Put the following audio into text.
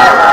Yeah!